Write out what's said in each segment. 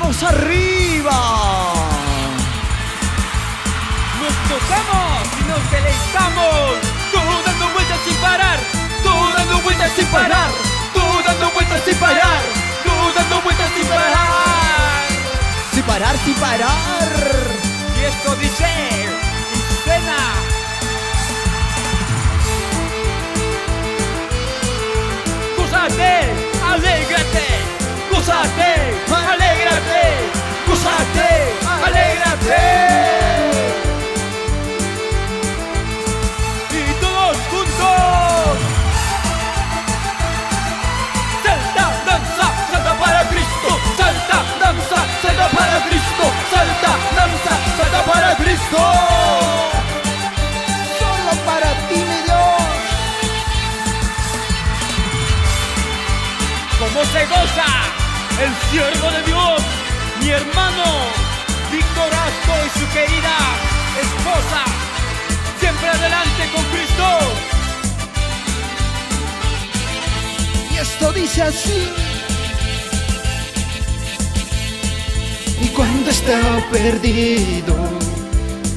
manos arriba. Nos tocamos y nos deleitamos. Todo dando vueltas sin parar. Todo dando vueltas sin parar. Todo dando vueltas sin parar. Como se goza el siervo de Dios, mi hermano Víctor Asco y su querida esposa, siempre adelante con Cristo. Y esto dice así. Y cuando estaba perdido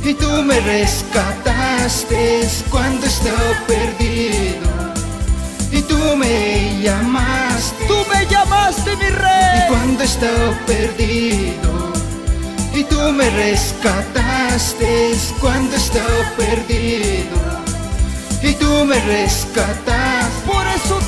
y tú me rescataste, cuando estaba perdido y tú me llamaste, Tú me llamaste, mi y rey. cuando estaba perdido y tú me rescataste, cuando estaba perdido y tú me rescataste. Por eso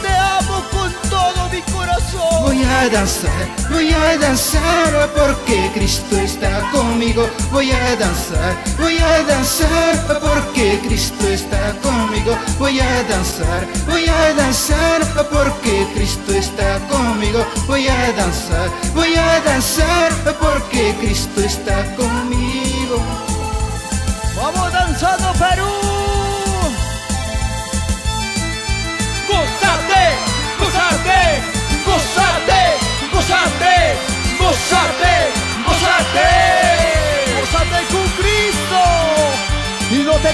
Voy a danzar, voy a danzar porque Cristo está conmigo. Voy a danzar, voy a danzar porque Cristo está conmigo. Voy a danzar, voy a danzar porque Cristo está conmigo. Voy a danzar, voy a danzar porque Cristo está conmigo. Vamos danzando.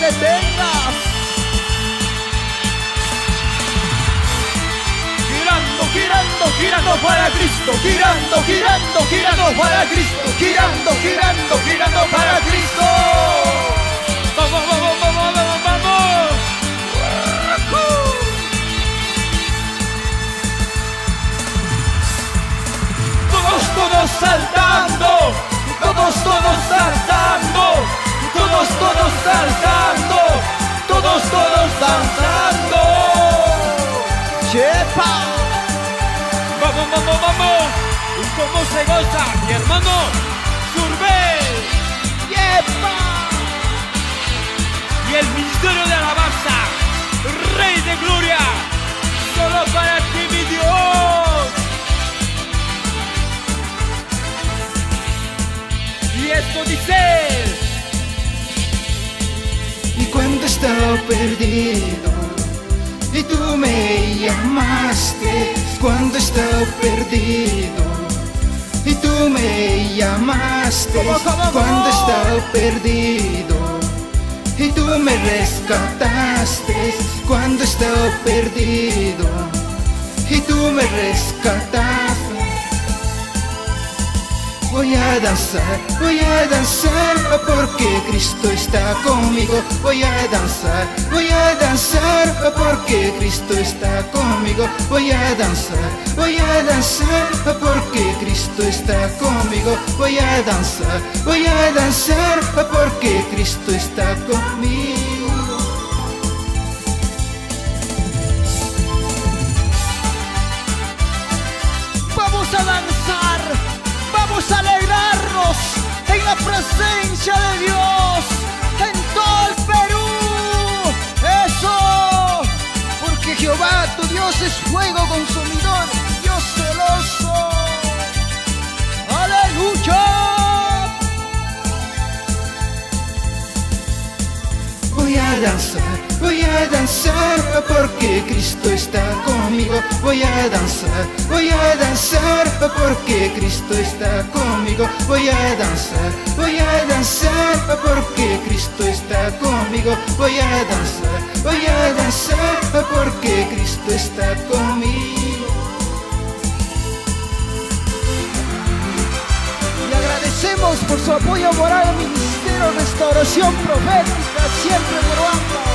Detengas. Girando, girando, girando para Cristo, girando, girando, girando para Cristo, girando, girando, girando para Cristo. Vamos, vamos, vamos, vamos, vamos. Todos, todos saltando, Vamos, vamos, vamos. ¿Y cómo se goza mi hermano Surbel? Yepa. Y el ministerio de alabanza, Rey de Gloria, solo para ti, mi Dios. Y esto dice, Y cuando estaba perdido y tú me llamaste, cuando estaba perdido y tú me llamaste, ¿Cómo, cómo, cómo? cuando estaba perdido y tú me rescataste, cuando estaba perdido y tú me rescataste. Voy a danzar, voy a danzar porque Cristo está conmigo. Voy a danzar, voy a danzar porque Cristo está conmigo. Voy a danzar, voy a danzar porque Cristo está conmigo. Voy a danzar, voy a danzar porque Cristo está conmigo. Dios, es fuego consumidor. Dios celoso. Danzar, voy a danzar porque Cristo está conmigo. Voy a danzar, voy a danzar porque Cristo está conmigo. Voy a danzar, voy a danzar porque Cristo está conmigo. Voy a danzar, voy a danzar porque Cristo está conmigo. Dios por su apoyo moral Restauración Profética, siempre.